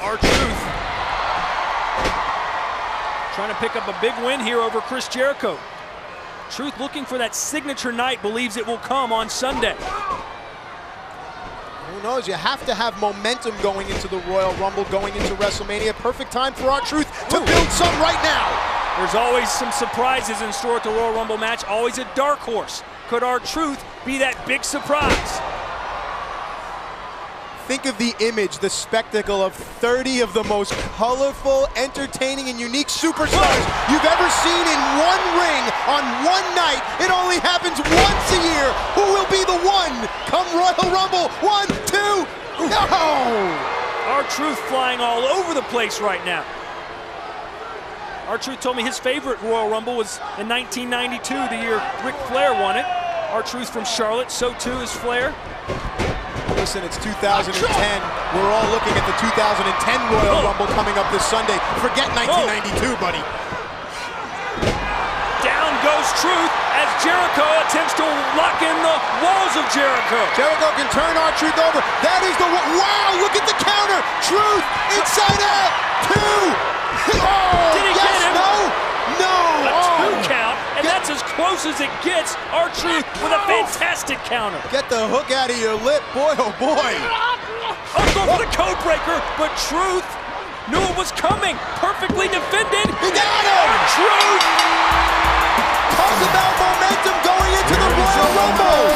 R-Truth trying to pick up a big win here over Chris Jericho. Truth looking for that signature night, believes it will come on Sunday. Who knows? You have to have momentum going into the Royal Rumble, going into WrestleMania. Perfect time for R-Truth to Ooh. build some right now. There's always some surprises in store at the Royal Rumble match, always a dark horse. Could R-Truth be that big surprise? Think of the image, the spectacle of 30 of the most colorful, entertaining, and unique superstars you've ever seen in one ring on one night. It only happens once a year. Who will be the one come Royal Rumble? One, two, no! R-Truth flying all over the place right now. R-Truth told me his favorite Royal Rumble was in 1992, the year Ric Flair won it. R-Truth from Charlotte, so too is Flair. Listen, it's 2010. We're all looking at the 2010 Royal. Rumble coming up this Sunday. Forget 1992, buddy. Down goes Truth as Jericho attempts to lock in the walls of Jericho. Jericho can turn R-Truth over. That is the one. Wow, look at the counter. Truth inside out. Two. Oh, Did he yes, get him? no, no. A Oh. two count, and Get- that's as close as it gets. R-Truth with a fantastic counter. Get the hook out of your lip, boy, oh boy. Oh, for the code breaker, but Truth knew it was coming. Perfectly defended. He got him. Truth. Talk about momentum going into the Royal Rumble.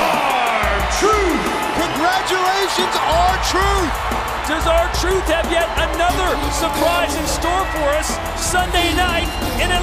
R-Truth. Congratulations, R-Truth. Does R-Truth have yet another surprise in store for us Sunday night in Atlanta?